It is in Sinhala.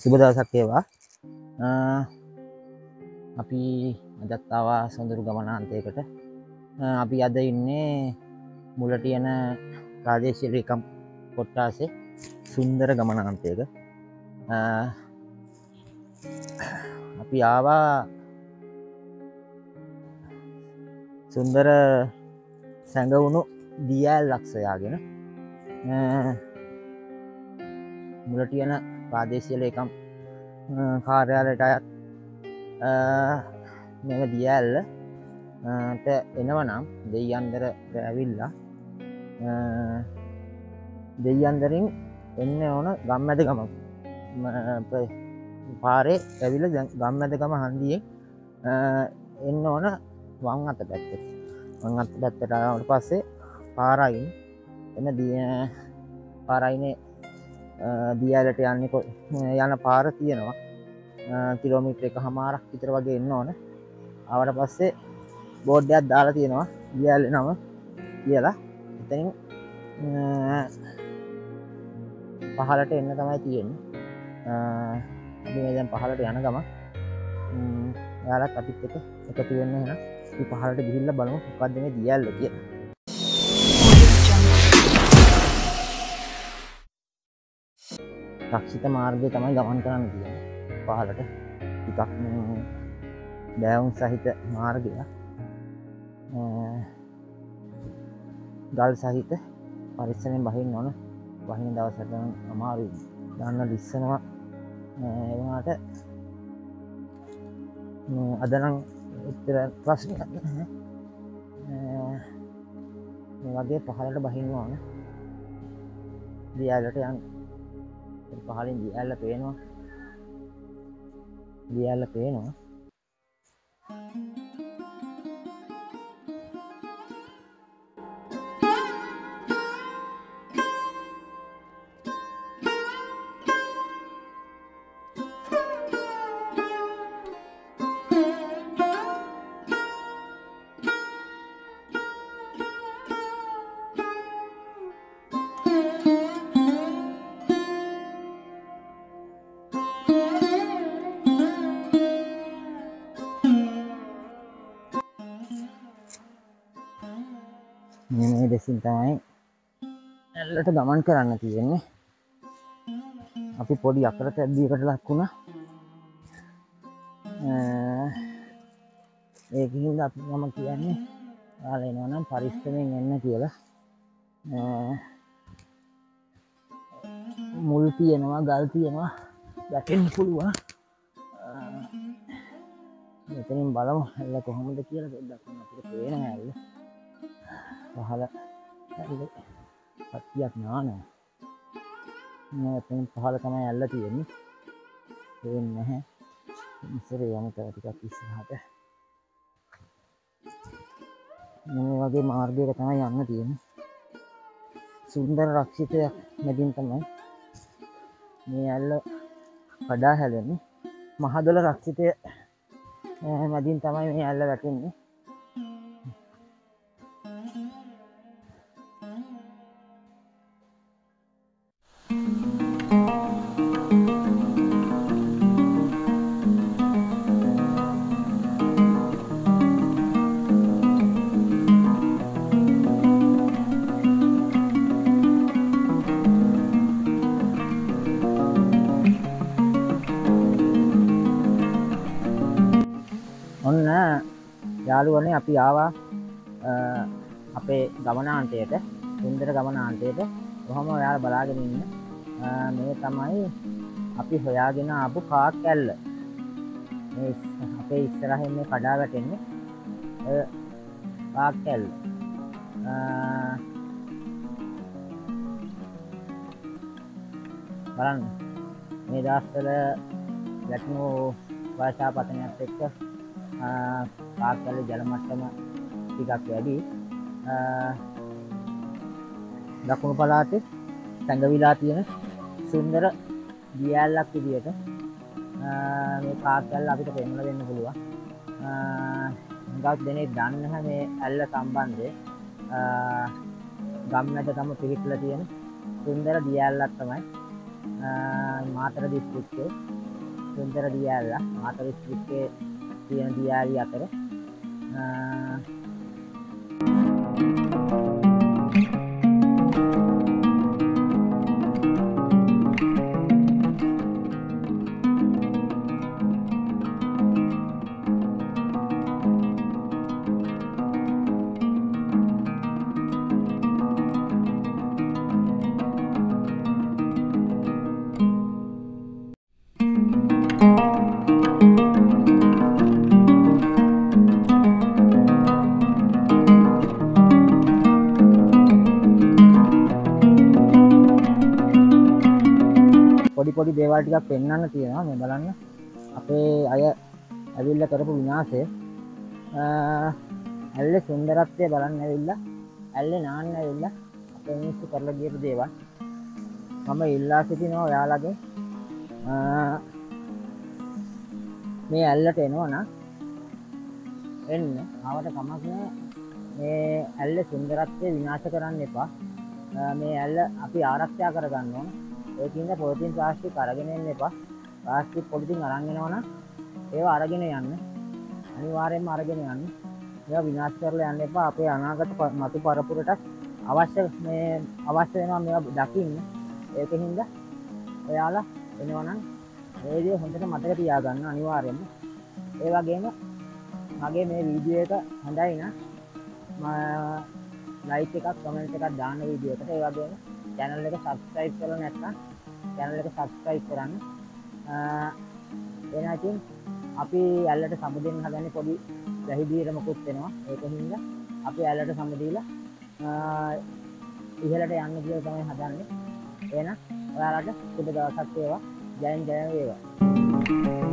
සුබ දවසක් ඒවා අපි අදත්තාවා සොඳුරු ගමනාන්තයකට. අපි අද ඉන්නේ මුලටියන ප්‍රාදේශයකම් කොට්ටාසේ සුන්දර ගමනාන්තයක. අපි ආවා සුන්දර සැඟවුණු දියල් ලක්ෂයාගෙන. මුලටියන ප්‍රාදේශයලේකම් කාර්යාලට අයත් මෙම දියඇල්ල එනවනම් දෙයියන්දර ඇවිල්ලා දෙයියන්දරින් එන්න ඕන ගම් ඇද ගම පාරේ ඇවිල ගම්මැදකම හන්දියෙන් එන්න ඕන වං අත පැත්ත. වං අත පැත්තටට පස්සේ පාරයින් එම දිය පාරයිනේ දියලට යන්නෙකො යන පාර තියෙනවා. කිලෝමිට්‍ර එක හමාරක් විතර වගේ එන්න ඕන. අවට පස්සේ බෝඩ්ඩයක් දාලා තියෙනවා. දියල්ල නම කියලා. එතනින් පහලට එන්න තමයි තියෙන්නේ. දැන් පහලට යන ගම යාලත් අපිත් එක එකතු වෙන්න හෙන පහලට ගිහිල්ල බලමු පක්දම දියල්ල කිය රක්ෂිත මාර්ගය තමයි ගමන් කරන්න තියෙන පහලට ටිකක් බෑවුන් සහිත මාර්ගය ගල් සහිත පරිස්සනෙන් බහින් ඕන. වහින දවසට අමාරු දන්න ලිස්සනවා එවාට අදනම් එතර ප්‍රශ්න වගේ පහලට බහින්න ඕන. දියල්ලට යන් පහලින් දියල්ල පේනවා. දියල්ල පේනවා. දෙසින් තමයි ඇල්ලට ගමන් කරන්න තියෙන්නේ. අපි පොඩි අකරත ඇද්දිකට ලක්වුණ ඒකහින්ද අපි මම කියන්නේ යාලෙනවනම් පරිස්සමෙන් එන්න කියලා. මුල් තියෙනවා ගල් තියෙනවා ගැටෙන් පුළුවන්. මෙතනින් බලමු ඇල්ල කොහොමද කියලා දෙදක්න්න අපිට පේන ඇල්ල. පහල පත්තියක් නානෑ. එතන පහල තමයි ඇල්ල තියෙන්නේ. පේෙන් නැහැ. ඉස්සර යම ටිකක් ඉස්සහට මේ වගේ මාර්ගයට තමයි යන්න තියෙන සුන්දර රක්ෂිතයක් මැදින් තමයි මේ ඇල්ල කඩා හැලෙන්නේ. මහදොල රක්ෂිතය මැදින් තමයි මේ ඇල්ල වැටෙන්නේ. යාළුවනේ අපි ආවා අපේ ගමනාන්තයට සුන්දර ගමනාන්තයට. කොහොම ඔයාල බලාගෙනන්න මේ තමයි අපි හොයාගෙන අපපු කාක් ඇල්ල. අපේ ඉස්සරහෙන් මේ කඩා වැටෙන්නේ පාක් ඇල්ල. බලන්න. මේ දස්තල ගැටනු වර්ෂා පතනයක් එක්ක පාකල ජලමට්ටම ටිකක් වැඩි. දකුණු පලාතේ සැඟවිලා තියෙන සුන්දර දියල්ලක් විදියට මේ කාකැල් අපිට පෙන්ල දෙන්න පුළුවන්. ගත් දෙනේ දන්නහ මේ ඇල්ල සම්බන්ධය. ගම්නට තම පිහිටල තියෙන සුන්දර දියල්ලත් තමයි. මාතර දිස්ත්‍රික්කේ සුන්දර දියල්ල මාතර දිස්ත්‍රික්කේ තියෙන දියාලි අතර පොඩි පොඩි දේවල් ටිකක් පෙන්වන්න තියෙනවා. මේ බලන්න. අපේ අය ඇවිල්ල කරපු විනාශය. ඇල්ල සුන්දරත්වය බලන්න ඇවිල්ල ඇල්ල නාන්න ඇවිල්ල අපේ මිනිස්සු කරලා ගියපු දේවල්. මම ඉල්ලා සිටිනවා ඔයාලගේ. මේ ඇල්ලට එනවන එන්න. අවට කමක් නෑ. මේ ඇල්ල සුන්දරත්වය විනාශ කරන්න එපා. මේ ඇල්ල අපි ආරක්ෂා කරගන්න ඕන. ඒකින්ද පොතින් ප්‍රාශ්ටි කරගෙනෙන් එපා. ප්‍රාශ්ටික් පොලිතින් අරංගෙනවන ඒවා අරගෙන යන්න. අනිවාරයෙන් අරගෙන යන්න. ඒ විනාශ කරල යන්න එපා. අපේ අනාගත මතු පරපුරට අවශ්‍ය මේ අවශ්‍ය වෙනවා මෙ දකින්න. ඒක හින්ද ඔයාලා එනවනම් ඒදේ හොඳට මතක තියාගන්න අනිවාර්යෙන්ම ඒ වගේම මගේ මේ වීඩිය එක හොඳයින ලයික එකක් කමෙන්ට එකක් දාන වීඩියකට ඒ වගේම චැනල් එක සබස්ක්‍රයිබ් කර නැත්නම් චැනල් එක සබස්ක්‍රයිබ් කරන්න. එනතින් අපි ඇල්ලට සමුදෙන් හදන්න පොඩි දැහිදීරමකුත් වෙනවා. ඒක හින්ද අපි ඇල්ලට සමුදීලා ඉහලට යන්න කිය තමයි හදන්නේ. එන ඔයාලට සුබ දවසක් වේවා. ජයන් ජය වේවා.